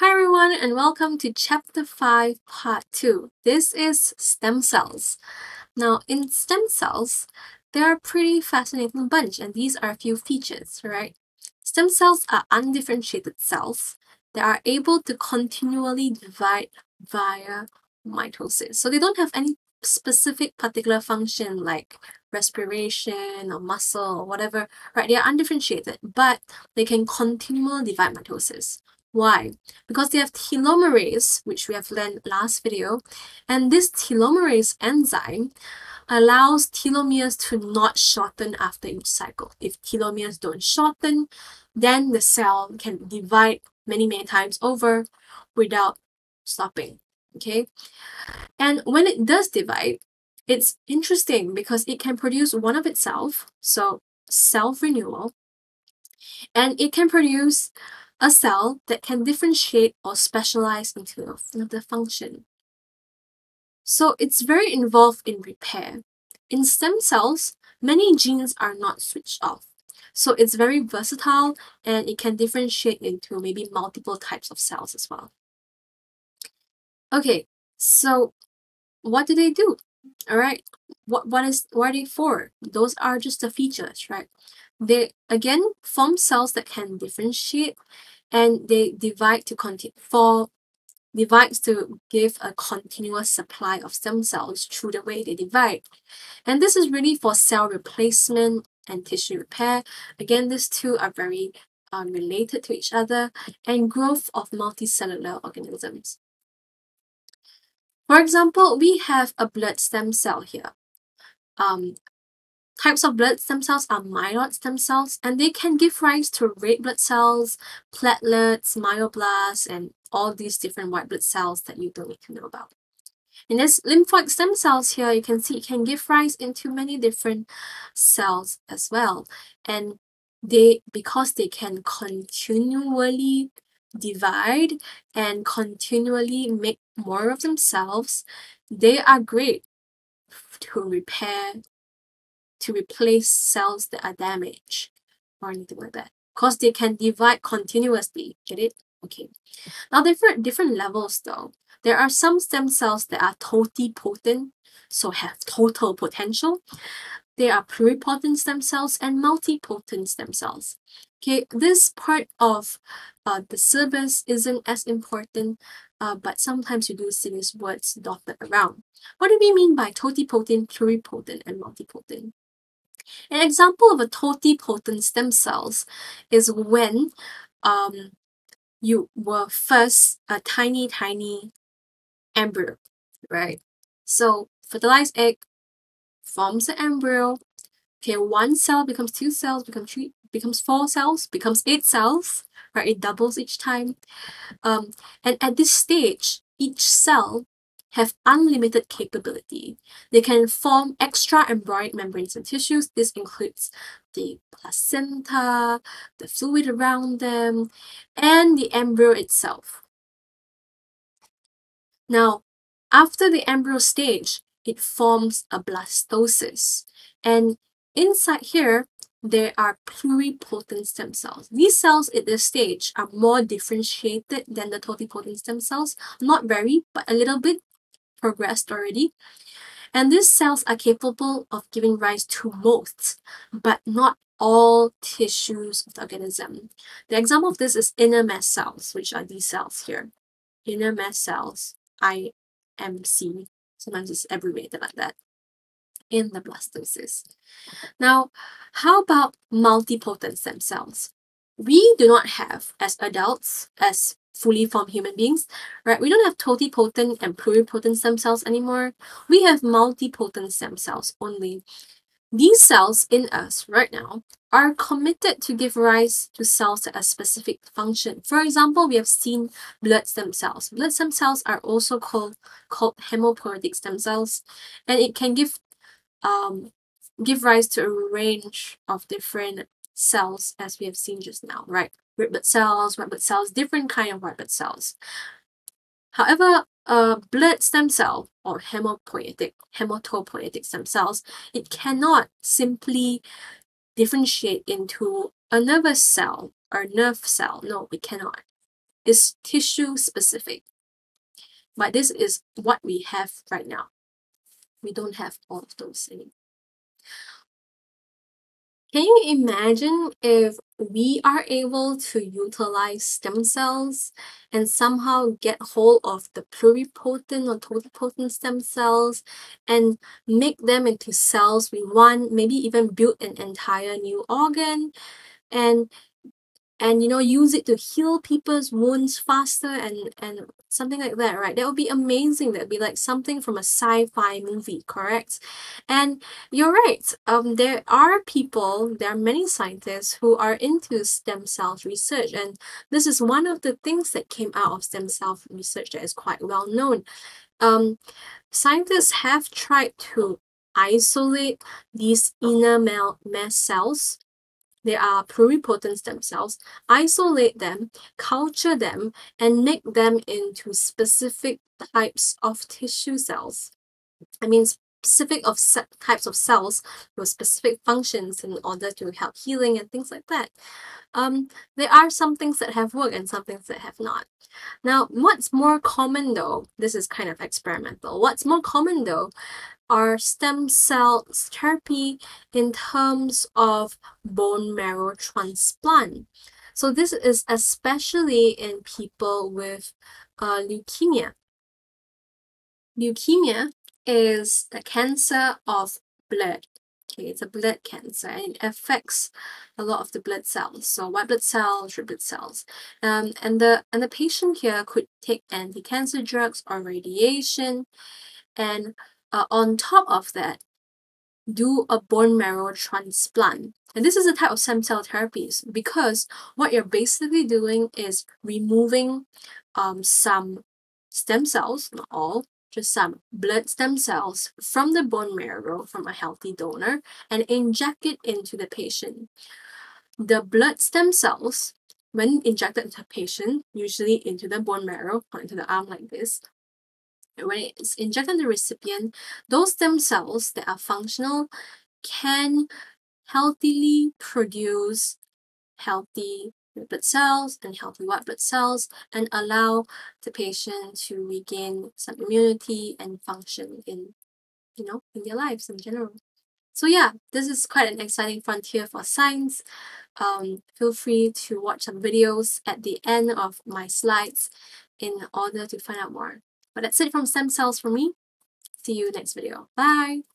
Hi everyone and welcome to chapter 5 part 2. This is stem cells. Now in stem cells, they're a pretty fascinating bunch and these are a few features, right? Stem cells are undifferentiated cells that are able to continually divide via mitosis. So they don't have any specific particular function like respiration or muscle or whatever, right? They are undifferentiated, but they can continually divide mitosis. Why? Because they have telomerase, which we have learned last video, and this telomerase enzyme allows telomeres to not shorten after each cycle. If telomeres don't shorten, then the cell can divide many, many times over without stopping. Okay. And when it does divide, it's interesting because it can produce one of itself, so self renewal, and it can produce a cell that can differentiate or specialize into another function. So it's very involved in repair. In stem cells, many genes are not switched off. So it's very versatile and it can differentiate into maybe multiple types of cells as well. Okay, so what do they do? All right, what what is what are they for? Those are just the features, right? They again form cells that can differentiate and they divide to continue for divides to give a continuous supply of stem cells through the way they divide. And this is really for cell replacement and tissue repair. Again, these two are very um, related to each other and growth of multicellular organisms. For example, we have a blood stem cell here. Um, Types of blood stem cells are myeloid stem cells, and they can give rise to red blood cells, platelets, myoblasts, and all these different white blood cells that you don't need to know about. In this lymphoid stem cells here, you can see it can give rise into many different cells as well. And they, because they can continually divide and continually make more of themselves, they are great to repair to replace cells that are damaged or anything like that. Because they can divide continuously. Get it? Okay. Now different different levels though. There are some stem cells that are totipotent, so have total potential. There are pluripotent stem cells and multipotent stem cells. Okay, this part of uh, the syllabus isn't as important, uh, but sometimes you do see these words dotted around. What do we mean by totipotent, pluripotent, and multipotent? An example of a totipotent stem cells is when um, you were first a tiny, tiny embryo, right? So fertilized egg forms the embryo. Okay, one cell becomes two cells, becomes three, becomes four cells, becomes eight cells, right? It doubles each time. Um, and at this stage, each cell have unlimited capability. They can form extra embryonic membranes and tissues. This includes the placenta, the fluid around them, and the embryo itself. Now, after the embryo stage, it forms a blastocyst. And inside here, there are pluripotent stem cells. These cells at this stage are more differentiated than the totipotent stem cells. Not very, but a little bit progressed already. And these cells are capable of giving rise to most, but not all tissues of the organism. The example of this is inner mass cells, which are these cells here. Inner mass cells, IMC. Sometimes it's abbreviated like that in the blastocyst. Now, how about multipotent stem cells? We do not have, as adults, as fully formed human beings, right? We don't have totipotent and pluripotent stem cells anymore. We have multipotent stem cells only. These cells in us right now are committed to give rise to cells that have specific function. For example, we have seen blood stem cells. Blood stem cells are also called, called hemopoietic stem cells, and it can give um, give rise to a range of different cells as we have seen just now, right? red blood cells, white blood cells, different kind of white blood cells. However, Uh, a blood stem cell or hemopoietic, hematopoietic stem cells, it cannot simply differentiate into a nervous cell or nerve cell. No, we cannot. It's tissue specific. But this is what we have right now. We don't have all of those anymore. Can you imagine if we are able to utilize stem cells and somehow get hold of the pluripotent or totipotent stem cells and make them into cells we want, maybe even build an entire new organ? And and you know use it to heal people's wounds faster and and something like that right? That would be amazing. That would be like something from a sci-fi movie correct? And you're right. Um there are people there are many scientists who are into stem cell research and this is one of the things that came out of stem cell research that is quite well known. Um scientists have tried to isolate these inner mass cells they are pluripotent stem cells, isolate them, culture them, and make them into specific types of tissue cells. I mean, specific of types of cells with specific functions in order to help healing and things like that. Um, there are some things that have worked and some things that have not. Now, what's more common though, this is kind of experimental, what's more common though are stem cell therapy in terms of bone marrow transplant. So this is especially in people with uh, leukemia. Leukemia is a cancer of blood. Okay, it's a blood cancer and it affects a lot of the blood cells. So white blood cells, red blood cells. Um, and the and the patient here could take anti-cancer drugs or radiation. And uh, on top of that, do a bone marrow transplant. And this is a type of stem cell therapies because what you're basically doing is removing um, some stem cells, not all, just some blood stem cells from the bone marrow from a healthy donor and inject it into the patient. The blood stem cells, when injected into the patient, usually into the bone marrow or into the arm like this, when it's injected in the recipient, those stem cells that are functional can healthily produce healthy red blood cells and healthy white blood cells and allow the patient to regain some immunity and function in you know in their lives in general. So yeah this is quite an exciting frontier for science. Um, feel free to watch some videos at the end of my slides in order to find out more but that's it from stem cells for me. See you next video. Bye